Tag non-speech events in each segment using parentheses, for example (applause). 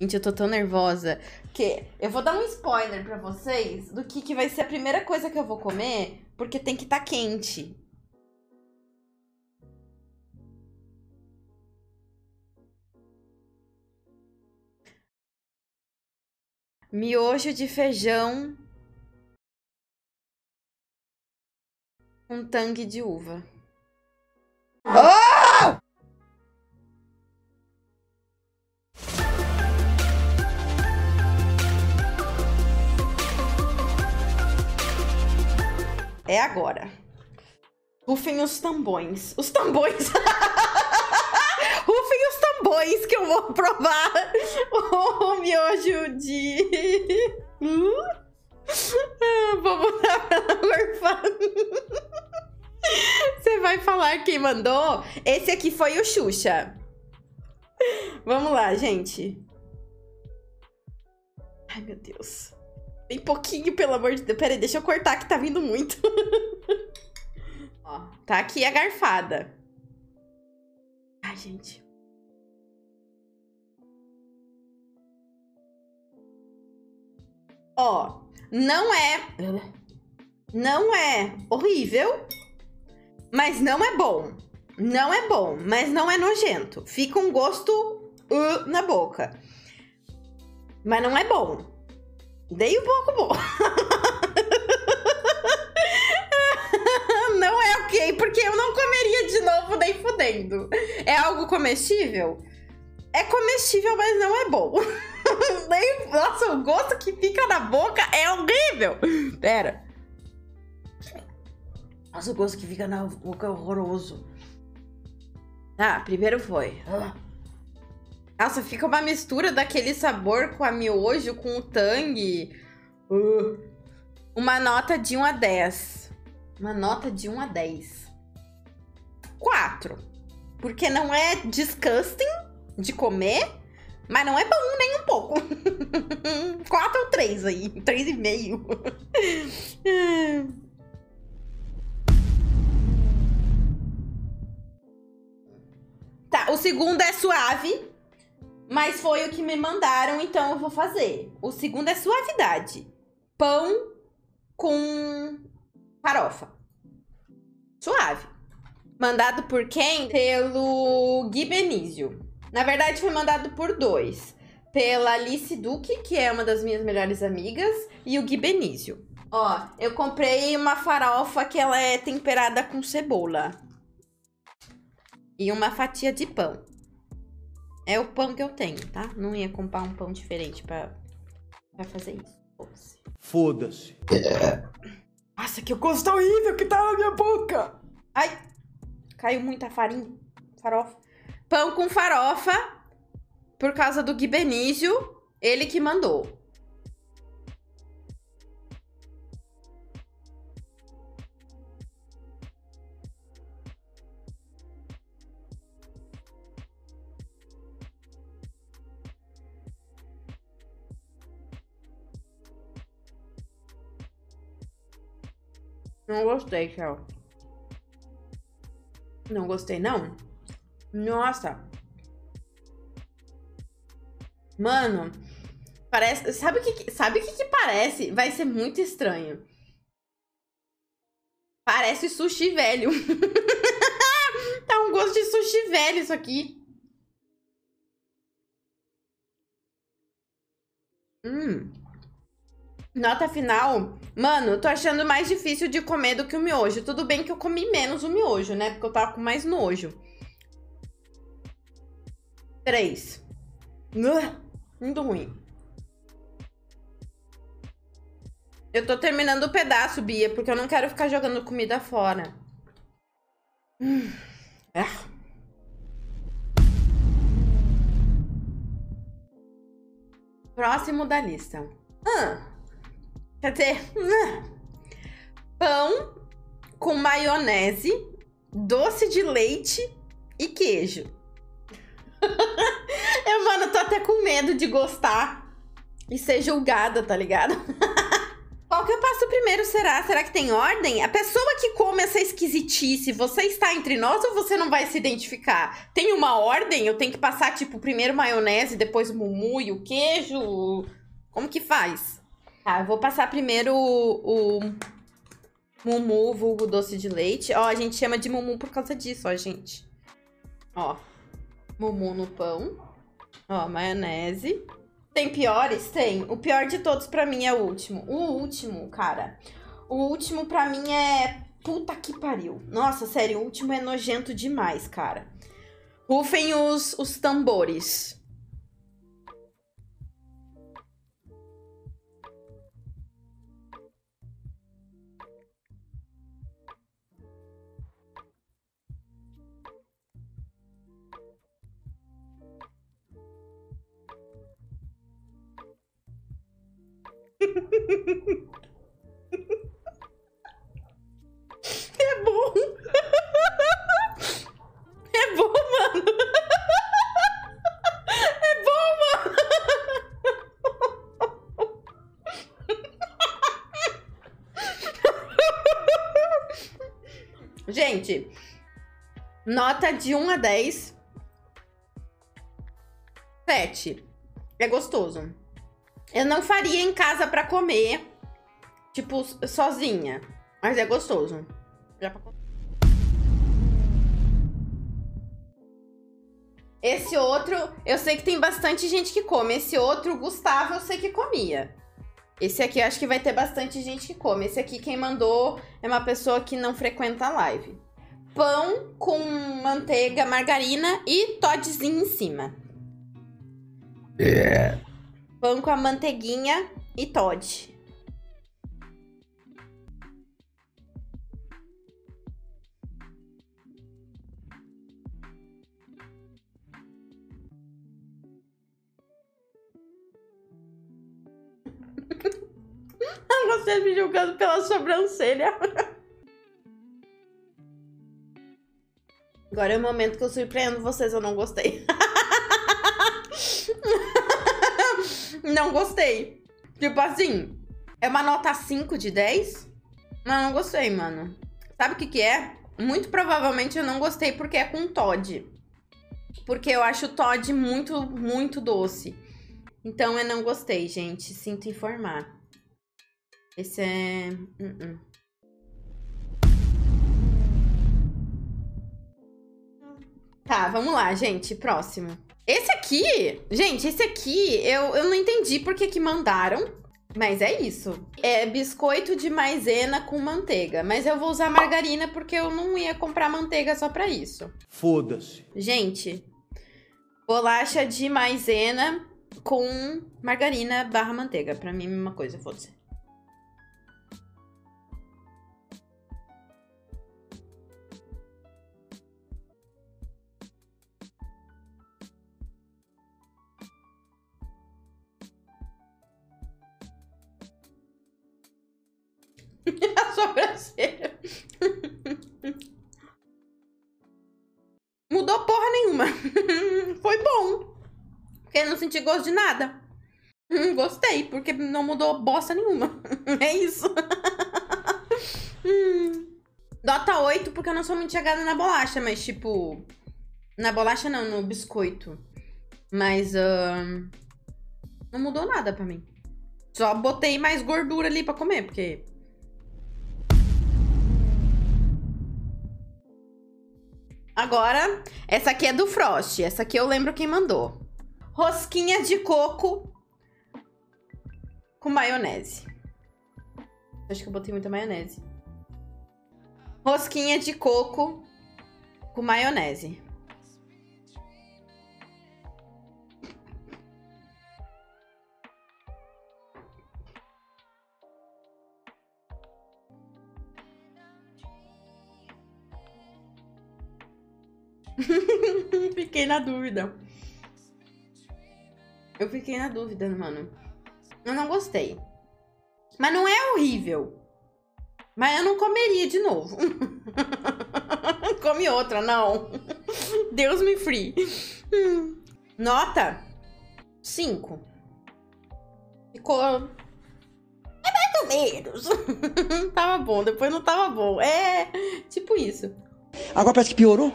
Gente, eu tô tão nervosa que eu vou dar um spoiler pra vocês do que, que vai ser a primeira coisa que eu vou comer, porque tem que estar tá quente. Miojo de feijão com tangue de uva. Ah! É agora. Rufem os tambões. Os tambões. (laughs) Rufem os tambões que eu vou provar (laughs) o miojo de. (laughs) Vou botar pra gorfar. Você vai falar quem mandou? Esse aqui foi o Xuxa. Vamos lá, gente. Ai, meu Deus. Bem pouquinho, pelo amor de Deus. Pera aí, deixa eu cortar que tá vindo muito. (laughs) Ó, tá aqui a garfada. Ai, gente. Ó, não é... Não é horrível, mas não é bom. Não é bom, mas não é nojento. Fica um gosto uh, na boca. Mas não é bom. Dei um pouco bom. não é ok, porque eu não comeria de novo nem fudendo. É algo comestível? É comestível, mas não é bom. (laughs) Nossa, o gosto que fica na boca é horrível. Pera. Nossa, o gosto que fica na boca é horroroso. Ah, primeiro foi. Ah. Nossa, fica uma mistura daquele sabor com a miojo, com o tangue. Uh. Uma nota de 1 a 10. Uma nota de 1 a 10. 4. Porque não é disgusting de comer, mas não é bom nem um pouco. (laughs) 4 ou 3 aí. 3,5. (laughs) tá, o segundo é suave. Mas foi o que me mandaram, então eu vou fazer. O segundo é suavidade. Pão com farofa. Suave. Mandado por quem? Pelo Gui Benício. Na verdade, foi mandado por dois. Pela Alice Duque, que é uma das minhas melhores amigas, e o Gui Benício. Ó, eu comprei uma farofa que ela é temperada com cebola. E uma fatia de pão. É o pão que eu tenho, tá? Não ia comprar um pão diferente pra, pra fazer isso. Foda-se. Nossa, que gosto horrível que tá na minha boca. Ai, caiu muita farinha. Farofa. Pão com farofa. Por causa do Gui Benício. Ele que mandou. Não gostei, Kel. Não gostei, não? Nossa. Mano, parece... Sabe o que, sabe o que, que parece? Vai ser muito estranho. Parece sushi velho. (laughs) tá um gosto de sushi velho isso aqui. Hum. Nota final. Mano, tô achando mais difícil de comer do que o miojo. Tudo bem que eu comi menos o miojo, né? Porque eu tava com mais nojo. Três. muito ruim. Eu tô terminando o pedaço, Bia, porque eu não quero ficar jogando comida fora. Hum. É. Próximo da lista. Ah. Quer dizer, (laughs) pão com maionese, doce de leite e queijo. (laughs) eu, mano, tô até com medo de gostar e ser julgada, tá ligado? (laughs) Qual que eu passo primeiro? será? Será que tem ordem? A pessoa que come essa esquisitice, você está entre nós ou você não vai se identificar? Tem uma ordem? Eu tenho que passar, tipo, primeiro maionese, depois o mumu e o queijo? Como que faz? Tá, eu vou passar primeiro o, o mumu, vulgo doce de leite. Ó, a gente chama de mumu por causa disso, ó, gente. Ó, mumu no pão. Ó, maionese. Tem piores? Tem. O pior de todos pra mim é o último. O último, cara. O último pra mim é. Puta que pariu. Nossa, sério, o último é nojento demais, cara. Rufem os, os tambores. (laughs) É bom. (laughs) É bom, mano. (laughs) É bom, mano. Gente, nota de 1 a 10. 7. É gostoso. Eu não faria em casa pra comer, tipo, sozinha. Mas é gostoso. Já pra... Esse outro, eu sei que tem bastante gente que come. Esse outro, Gustavo, eu sei que comia. Esse aqui eu acho que vai ter bastante gente que come. Esse aqui, quem mandou é uma pessoa que não frequenta a live. Pão com manteiga, margarina e Toddzinho em cima. É. Pão com a manteiguinha e Todd. (laughs) Você me julgando pela sobrancelha. Agora é o momento que eu surpreendo vocês, eu não gostei. (laughs) não gostei. Tipo assim, é uma nota 5 de 10? Mas não gostei, mano. Sabe o que que é? Muito provavelmente eu não gostei porque é com Todd. Porque eu acho o Todd muito, muito doce. Então eu não gostei, gente. Sinto informar. Esse é. Uh -uh. Tá, vamos lá, gente. Próximo. Esse aqui, gente, esse aqui eu, eu não entendi por que, que mandaram. Mas é isso. É biscoito de maisena com manteiga. Mas eu vou usar margarina porque eu não ia comprar manteiga só pra isso. Foda-se. Gente, bolacha de maisena com margarina barra manteiga. Pra mim, é mesma coisa, foda-se. Sobrancelha. Mudou porra nenhuma. (laughs) Foi bom. Porque não senti gosto de nada. Hum, gostei, porque não mudou bosta nenhuma. (laughs) É isso. (laughs) hum. Nota 8, porque eu não sou muito chegada na bolacha, mas tipo. Na bolacha não, no biscoito. Mas. Uh, não mudou nada pra mim. Só botei mais gordura ali pra comer, porque Agora, essa aqui é do Frost. Essa aqui eu lembro quem mandou. Rosquinha de coco com maionese. Acho que eu botei muita maionese. Rosquinha de coco com maionese. (laughs) fiquei na dúvida. Eu fiquei na dúvida, mano. Eu não gostei. Mas não é horrível. Mas eu não comeria de novo. (laughs) Come outra, não. (laughs) Deus me free. Nota 5. Ficou. É mais menos. tava bom, depois não tava bom. É tipo isso. Agora parece que piorou.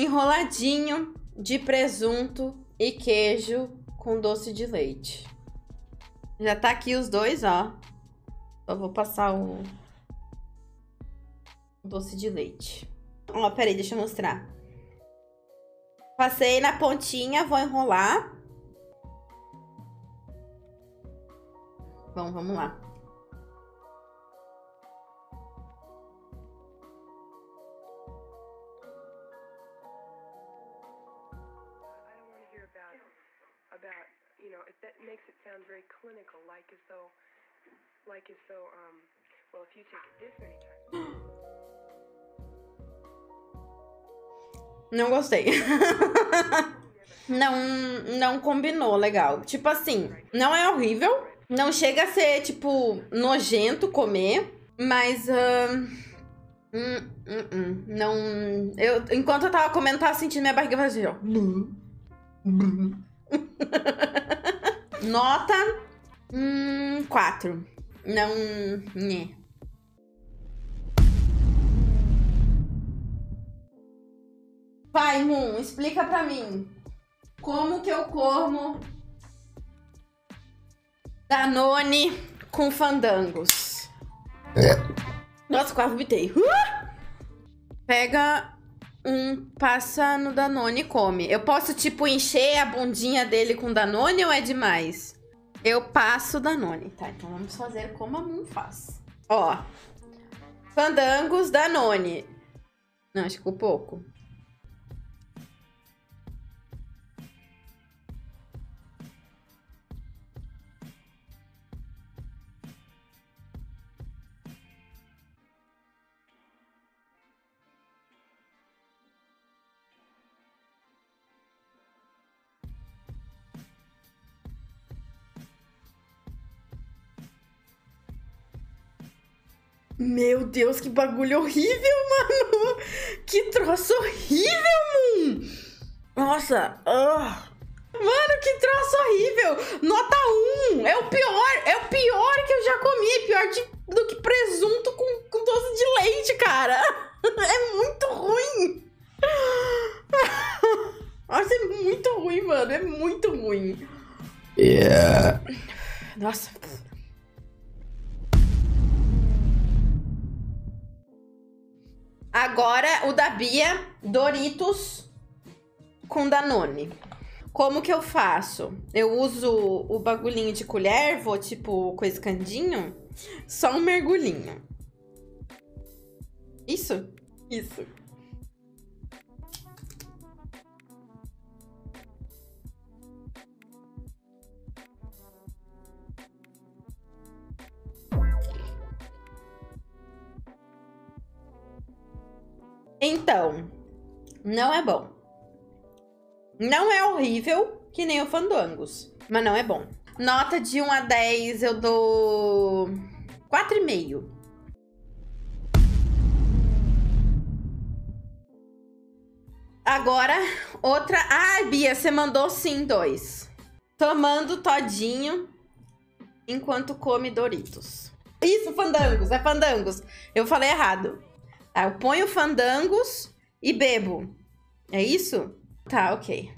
Enroladinho de presunto e queijo com doce de leite. Já tá aqui os dois, ó. Só vou passar o doce de leite. Ó, peraí, deixa eu mostrar. Passei na pontinha, vou enrolar. Bom, vamos lá. Clinical like as though like as though um well if you take this many times Não gostei. (laughs) não, não combinou legal. Tipo assim, não é horrível. Não chega a ser, tipo, nojento comer. Mas. Uh, hum, hum, hum, não. Eu, enquanto eu tava comendo, tava sentindo minha barriga vazia. (laughs) Nota. Hum, 4. Não. Né. Vai, Moon, explica pra mim. Como que eu como Danone com fandangos? Nossa, quase vomitei. Uh! Pega um, passa no Danone e come. Eu posso, tipo, encher a bundinha dele com Danone ou é demais? Eu passo Danone. Tá, então vamos fazer como a Moon faz. Ó. Fandangos Danone. Não, acho que ficou pouco. Meu Deus, que bagulho horrível, (laughs) mano! Que troço horrível, Moon! Nossa! Uh. Mano, que troço horrível! Nota 1! É o pior! É o pior que eu já comi! Pior de, do que presunto com, com doce de leite, cara! (laughs) É muito ruim! (laughs) Nossa, é muito ruim, mano! É muito ruim! Yeah. Nossa. Agora o da Bia, Doritos com Danone. Como que eu faço? Eu uso o bagulhinho de colher, vou tipo com escandinho, só um mergulhinho. Isso? Isso. Então, não é bom. Não é horrível, que nem o Fandangos, mas não é bom. Nota de 1 a 10, eu dou 4,5. Agora, outra. Ah, Bia, você mandou sim dois. Tomando todinho enquanto come Doritos. Isso, fandangos, é fandangos. Eu falei errado. Tá, eu ponho fandangos e bebo. É isso? Tá, ok.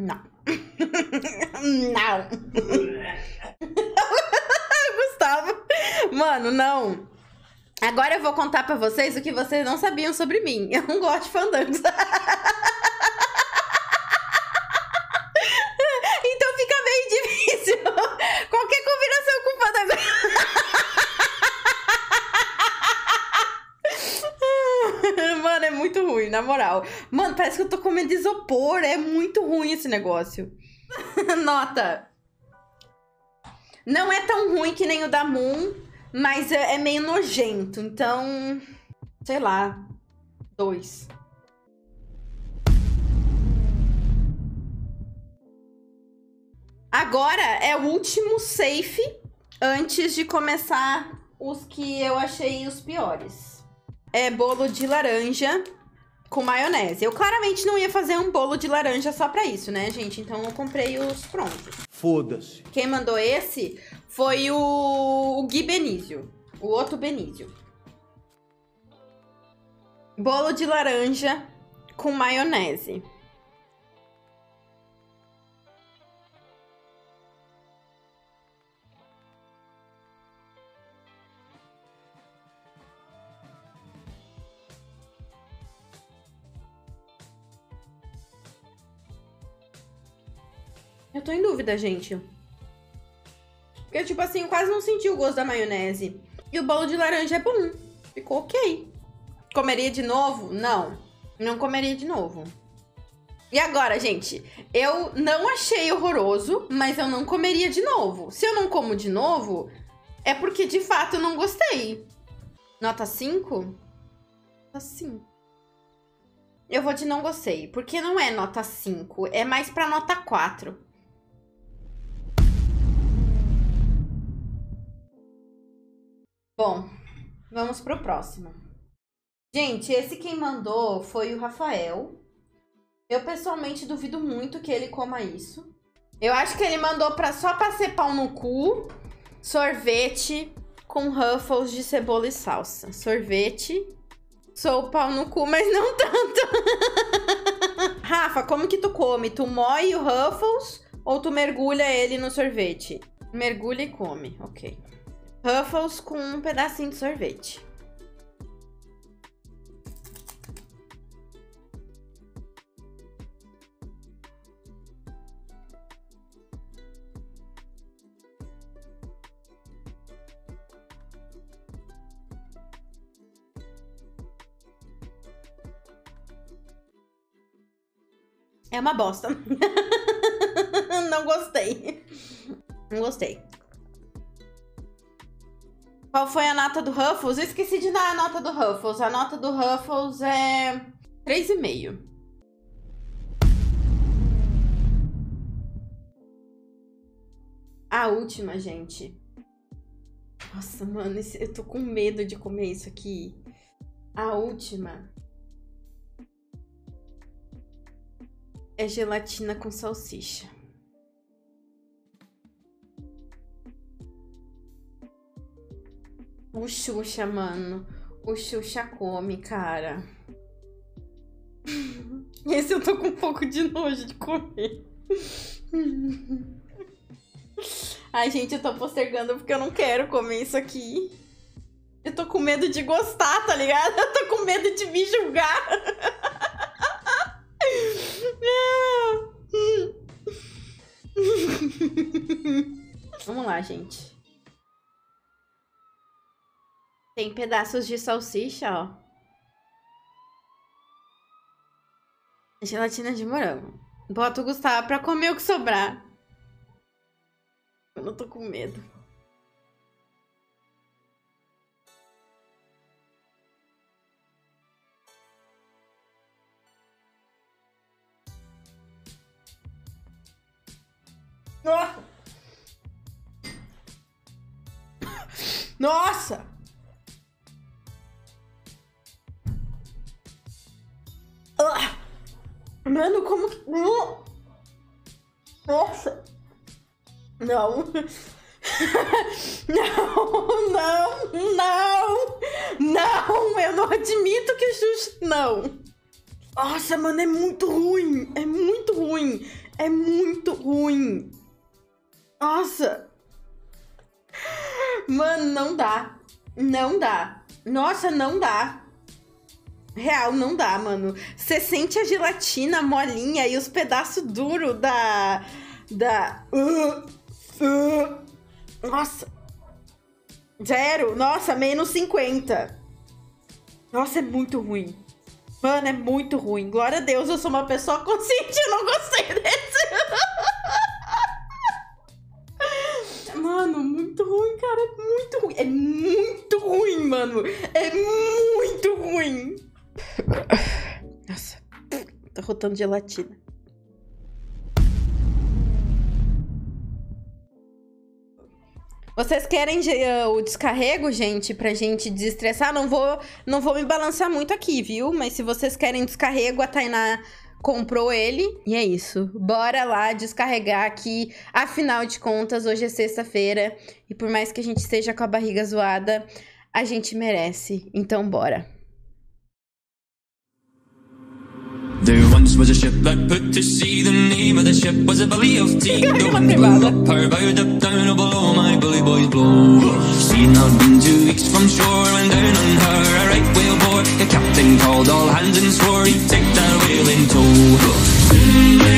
Não. (laughs) não. (laughs) Gustavo. Mano, não. Agora eu vou contar para vocês o que vocês não sabiam sobre mim. Eu não gosto de fandangos. (laughs) então fica meio difícil. Qualquer combinação com fandango. Mano, é muito ruim, na moral. Mano, parece que eu tô comendo isopor. É muito ruim esse negócio. (laughs) Nota. Não é tão ruim que nem o da Moon, mas é, é meio nojento, então. Sei lá. Dois. Agora é o último safe antes de começar os que eu achei os piores. É bolo de laranja com maionese. Eu claramente não ia fazer um bolo de laranja só pra isso, né, gente? Então eu comprei os prontos. Foda-se. Quem mandou esse foi o, o Gui Benício, o outro Benício. Bolo de laranja com maionese. Dúvida, gente. Porque, tipo assim, eu quase não senti o gosto da maionese. E o bolo de laranja é bom. Ficou ok. Comeria de novo? Não. Não comeria de novo. E agora, gente, eu não achei horroroso, mas eu não comeria de novo. Se eu não como de novo, é porque de fato eu não gostei. Nota 5? Nota 5. Eu vou de não gostei, porque não é nota 5, é mais pra nota 4. Bom, vamos pro próximo. Gente, esse quem mandou foi o Rafael. Eu pessoalmente duvido muito que ele coma isso. Eu acho que ele mandou pra, só pra ser pau no cu, sorvete com ruffles de cebola e salsa. Sorvete, sou pau no cu, mas não (laughs) tanto. Rafa, como que tu come? Tu moe o ruffles ou tu mergulha ele no sorvete? Mergulha e come, ok. Ruffles com um pedacinho de sorvete. É uma bosta. (laughs) Não gostei. Não gostei. Qual foi a nota do Ruffles? Eu esqueci de dar a nota do Ruffles. A nota do Ruffles é 3,5. A última, gente. Nossa, mano, eu tô com medo de comer isso aqui. A última é gelatina com salsicha. O Xuxa, mano. O Xuxa come, cara. (laughs) Esse eu tô com um pouco de nojo de comer. (laughs) Ai, gente, eu tô postergando porque eu não quero comer isso aqui. Eu tô com medo de gostar, tá ligado? Eu tô com medo de me julgar. (laughs) Vamos lá, gente. Tem pedaços de salsicha, ó. Gelatina de morango. Bota o Gustavo pra comer o que sobrar. Eu não tô com medo. Nossa! (coughs) Nossa! Mano, como! Nossa! Não! (laughs) Não, não, não! Não! Eu não admito que Xuxa. Não! Nossa, mano, é muito ruim! É muito ruim! É muito ruim! Nossa! Mano, não dá! Não dá! Nossa, não dá! Real, não dá, mano. Você sente a gelatina molinha e os pedaços duros da. Da. Uh, uh. Nossa! Zero! Nossa, menos 50. Nossa, é muito ruim. Mano, é muito ruim. Glória a Deus, eu sou uma pessoa consciente, eu não gostei (laughs) desse. Mano, muito ruim, cara. É muito ruim. É muito ruim, mano. É muito ruim. Nossa, tá rotando gelatina. Vocês querem eh, o descarrego, gente, pra gente desestressar? Não vou, não vou me balançar muito aqui, viu? Mas se vocês querem descarrego, a Tainá comprou ele. E é isso. Bora lá descarregar aqui. Afinal de contas, hoje é sexta-feira. E por mais que a gente esteja com a barriga zoada, a gente merece. Então, bora. Once was a ship that put to sea. The name of the ship was a belly of tea. The wind blew up her bowed up down oh, below. My bully boys blow. Seen I'd been two weeks from shore, and down on her a right whale bore. The captain called all hands and swore he'd take that whale in tow.